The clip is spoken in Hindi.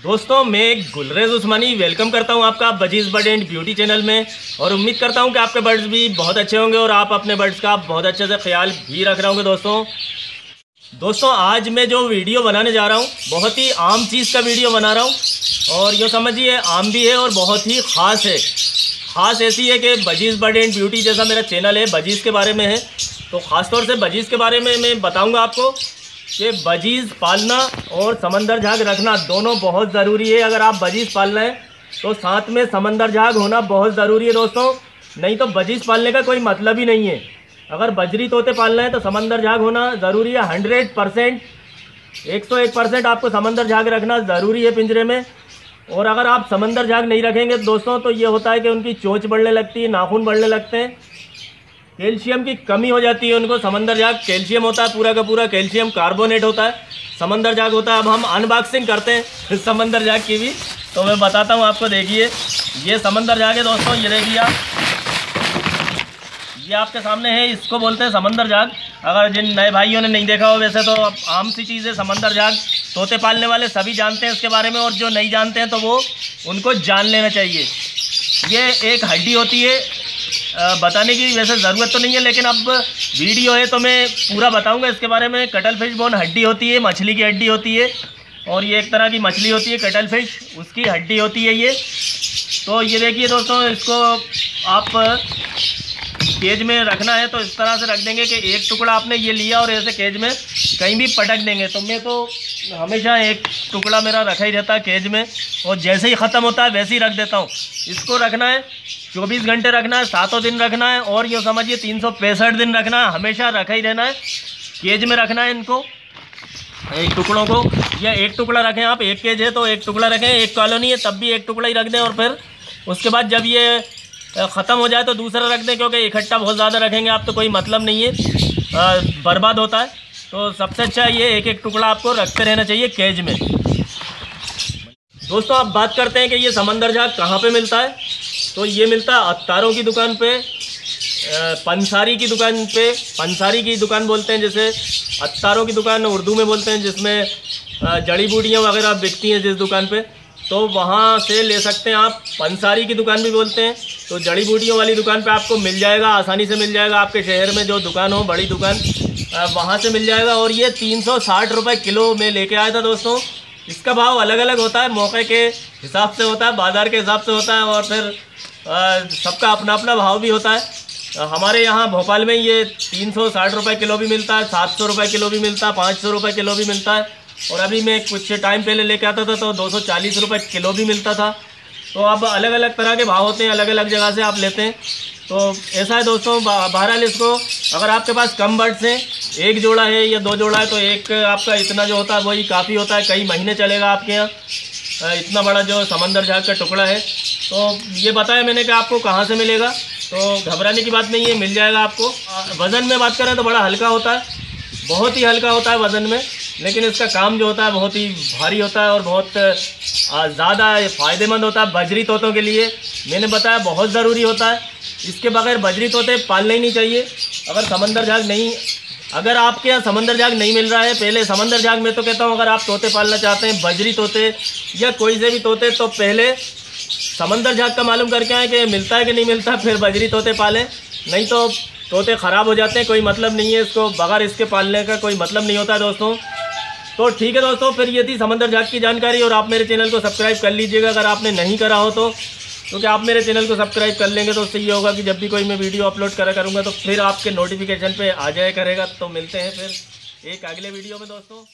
दोस्तों, मैं गुलरेज उस्मानी वेलकम करता हूँ आपका budgies bird and beauty channel में और उम्मीद करता हूँ कि आपके बर्ड्स भी बहुत अच्छे होंगे और आप अपने बर्ड्स का बहुत अच्छे से ख्याल भी रख रहे होंगे दोस्तों। दोस्तों, आज मैं जो वीडियो बनाने जा रहा हूँ, बहुत ही आम चीज़ का वीडियो बना रहा हूँ और ये समझिए, आम भी है और बहुत ही ख़ास है। ख़ास ऐसी है कि बजीज़ बर्ड एंड ब्यूटी जैसा मेरा चैनल है, बजीज़ के बारे में है। तो ख़ासतौर से बजीज़ के बारे में मैं बताऊँगा आपको। कि बजीज़ पालना और समंदर झाग रखना दोनों बहुत ज़रूरी है। अगर आप बजीज़ पालना है तो साथ में समंदर झाग होना बहुत ज़रूरी है दोस्तों। नहीं तो बजीज़ पालने का कोई मतलब ही नहीं है। अगर बजरी तोते पालना है तो समंदर झाग होना ज़रूरी है। हंड्रेड परसेंट, एक सौ एक परसेंट आपको समंदर झाग रखना ज़रूरी है पिंजरे में। और अगर आप समंदर झाग नहीं रखेंगे दोस्तों तो ये होता है कि उनकी चोंच बढ़ने लगती है, नाखून बढ़ने लगते हैं। कैल्शियम की कमी हो जाती है उनको, समंदर जाग, कैल्शियम होता है पूरा का पूरा, कैल्शियम कार्बोनेट होता है, समंदर जाग होता है। अब हम अनबॉक्सिंग करते हैं समंदर जाग की भी। तो मैं बताता हूँ आपको, देखिए, ये समंदर जाग है दोस्तों, ये देखिए आप ये आपके सामने है, इसको बोलते हैं समंदर जाग। अगर जिन नए भाइयों ने नहीं देखा हो, वैसे तो आम सी चीज़ है, समंदर जाग। तोते पालने वाले सभी जानते हैं इसके बारे में, और जो नहीं जानते हैं तो वो उनको जान लेना चाहिए। ये एक हड्डी होती है बताने की वैसे ज़रूरत तो नहीं है, लेकिन अब वीडियो है तो मैं पूरा बताऊँगा। इसके बारे में कटल फ़िश बोन हड्डी होती है, मछली की हड्डी होती है, और ये एक तरह की मछली होती है कटल फ़िश उसकी हड्डी होती है ये। तो ये देखिए दोस्तों, इसको आप केज में रखना है तो इस तरह से रख देंगे कि एक टुकड़ा आपने ये लिया और ऐसे केज में कहीं भी पटक देंगे। तो मैं तो हमेशा एक टुकड़ा मेरा रखा ही रहता है केज में, और जैसे ही ख़त्म होता है वैसे ही रख देता हूँ। इसको रखना है चौबीस घंटे रखना है, सातों दिन रखना है और ये समझिए तीन सौ पैंसठ दिन रखना है, हमेशा रखा ही रहना है। केज में रखना है इनको, एक टुकड़ों को, या एक टुकड़ा रखें आप, एक केज है तो एक टुकड़ा रखें, एक कॉलोनी है तब भी एक टुकड़ा ही रख दें और फिर उसके बाद जब ये ख़त्म हो जाए तो दूसरा रख दें, क्योंकि इकट्ठा बहुत ज़्यादा रखेंगे आप तो कोई मतलब नहीं है। बर्बाद होता है। तो सबसे अच्छा ये एक एक टुकड़ा आपको रखते रहना चाहिए केज में। दोस्तों, आप बात करते हैं कि ये समंदर झाग कहाँ पे मिलता है? तो ये मिलता है अत्तारों की दुकान पे पंसारी की दुकान पे, पंसारी की दुकान बोलते हैं जैसे अत्तारों की दुकान उर्दू में बोलते हैं, जिसमें जड़ी बूटियाँ वगैरह बिकती हैं जिस दुकान पे। तो वहाँ से ले सकते हैं आप, पंसारी की दुकान भी बोलते हैं। तो जड़ी बूटियों वाली दुकान पे आपको मिल जाएगा, आसानी से मिल जाएगा। आपके शहर में जो दुकान हो, बड़ी दुकान वहाँ से मिल जाएगा। और ये तीन सौ किलो में लेके आया था दोस्तों। इसका भाव अलग अलग होता है, मौके के हिसाब से होता है, बाज़ार के हिसाब से होता है, और फिर सबका अपना अपना भाव भी होता है। हमारे यहाँ भोपाल में ये तीन सौ साठ रुपये किलो भी मिलता है, सात सौ रुपये किलो भी मिलता है, पाँच सौ रुपये किलो भी मिलता है। और अभी मैं कुछ टाइम पहले लेके आता था तो दो सौ चालीस रुपये किलो भी मिलता था। तो अब अलग अलग तरह के भाव होते हैं अलग अलग जगह से आप लेते हैं। तो ऐसा है दोस्तों बहरहाल इसको अगर आपके पास कम बर्ड्स हैं, एक जोड़ा है या दो जोड़ा है तो एक आपका इतना जो होता है, वही काफ़ी होता है, कई महीने चलेगा आपके यहाँ। इतना बड़ा जो समंदर झाग का टुकड़ा है। तो ये बताया मैंने कि आपको कहाँ से मिलेगा। तो घबराने की बात नहीं है, मिल जाएगा आपको। वज़न में बात करें तो बड़ा हल्का होता है। बहुत ही हल्का होता है वज़न में, लेकिन इसका काम जो होता है बहुत ही भारी होता है और बहुत ज़्यादा फ़ायदेमंद होता है बजरी तोतों के लिए। मैंने बताया बहुत ज़रूरी होता है। इसके बगैर बजरी तोते पालने ही नहीं चाहिए। अगर समंदर झाग नहीं, अगर आपके यहाँ समंदर झाग नहीं मिल रहा है, पहले समंदर झाग में तो कहता हूँ, अगर आप तोते पालना चाहते हैं, बजरी तोते या कोई से भी तोते तो पहले समंदर झाग का मालूम करके आए कि मिलता है कि नहीं मिलता, फिर बजरी तोते पालें। नहीं तो तोते ख़राब हो जाते हैं, कोई मतलब नहीं है इसको, बगैर इसके पालने का कोई मतलब नहीं होता है दोस्तों। तो ठीक है दोस्तों, फिर ये थी समंदर झाग की जानकारी, और आप मेरे चैनल को सब्सक्राइब कर लीजिएगा, अगर आपने नहीं करा हो तो। क्योंकि आप मेरे चैनल को सब्सक्राइब कर लेंगे तो उससे ये होगा कि जब भी कोई मैं वीडियो अपलोड करा करूँगा तो फिर आपके नोटिफिकेशन पे आ जाए करेगा। तो मिलते हैं फिर एक अगले वीडियो में दोस्तों।